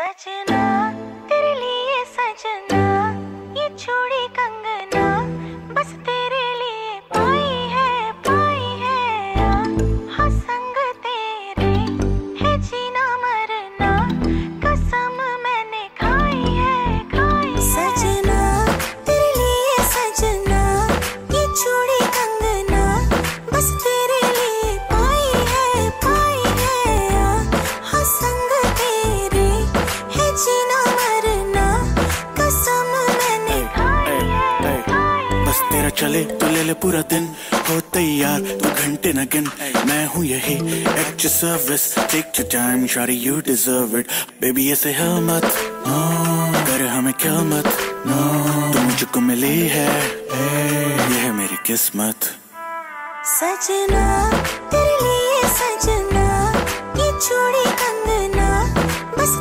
सजना तेरे लिए सजना ये छोड़ चले तो ले ले पूरा दिन। हो तैयार तो घंटे न गिन। मैं हूँ यही एक्च service take your time sorry you deserve it baby ऐसे है मत। नो कर हमें क्या मत? नो तो तुम मुझको मिली है। ये है मेरी किस्मत। सजना, तेरे लिए सजना, ये छोड़ी कंगना। बस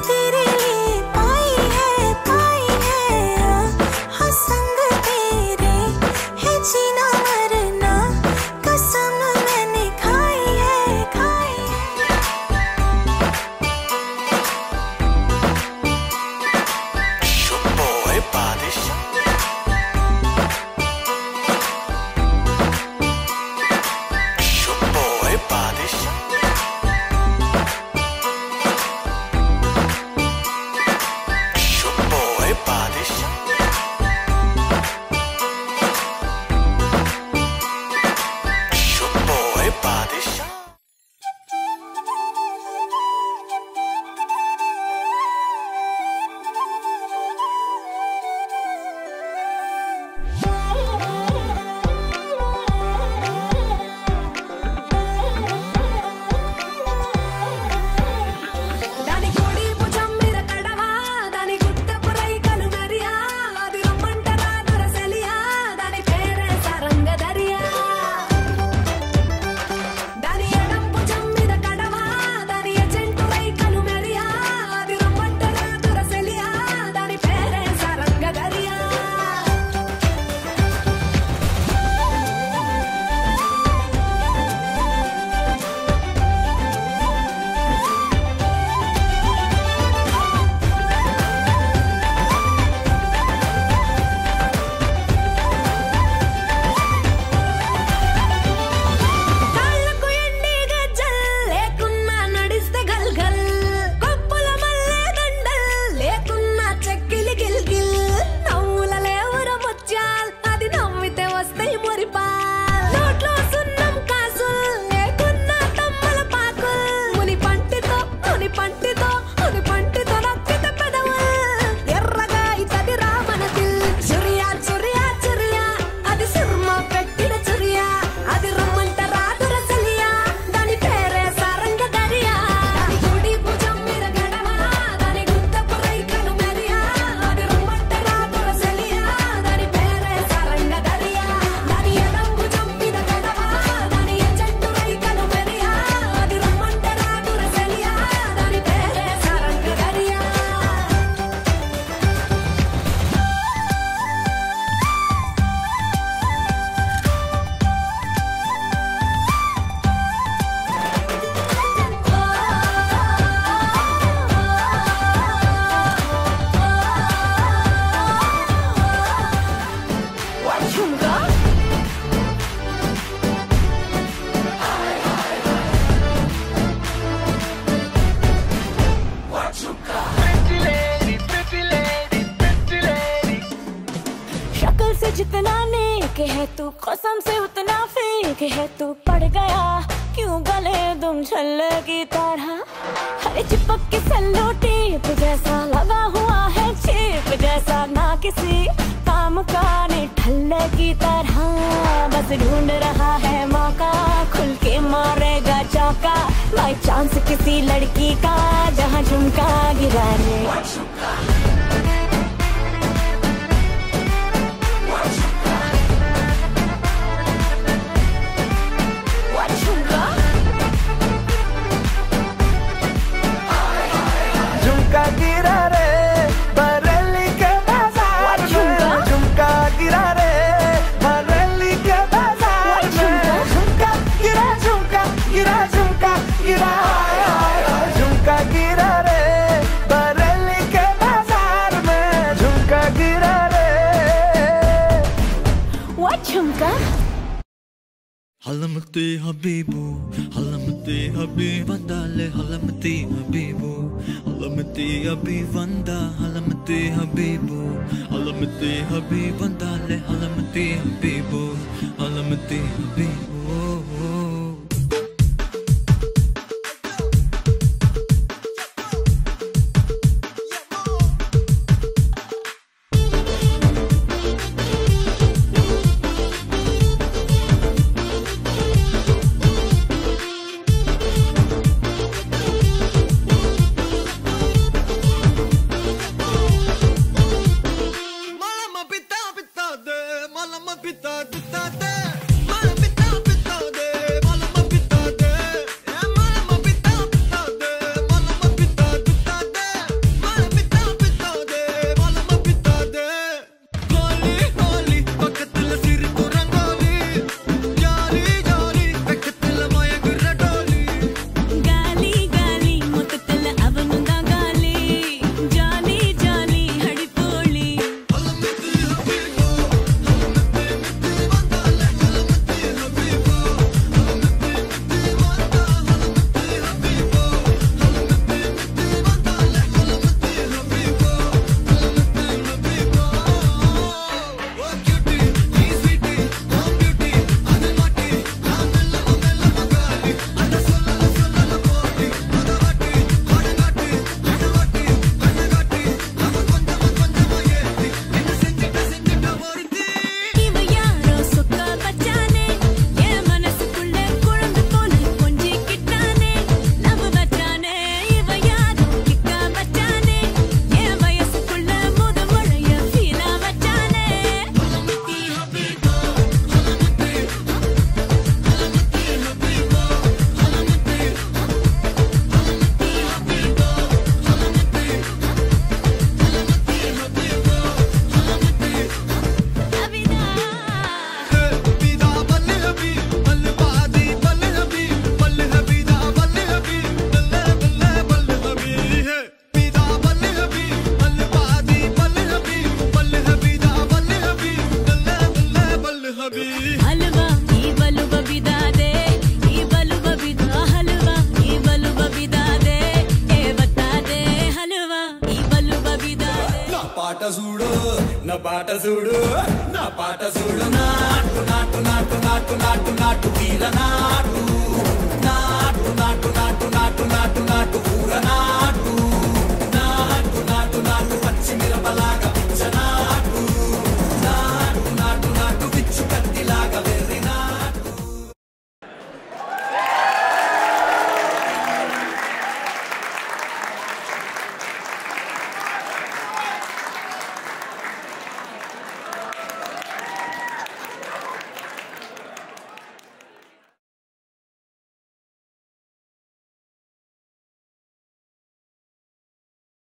जितना नेक है तू, कसम से उतना फेक है तू। पड़ गया, क्यों गले तुम छल की तरह? हरे चिपक के सल्लो टेप जैसा लगा हुआ है चेप जैसा ना किसी काम का ने ठल की तरह। बस ढूंढ रहा है मौका, खुल के मारेगा चौका। बाई चांस किसी लड़की का, जहाँ झुमका गिरा झुमका हलमते हबीबो हलमते हबी वंदाले हलमते हबीबो हलमते हबी वंदा हलमते हबीबू हलमते हबी वंदाले हलमते हबीबो हलमते हबीबू uma pitada, tá pitada. చూడు నా పాట చూడు నా పాట చూడు నాటు నాటు నాటు నాటు నాటు నాటు వీళ్ళ నాటు.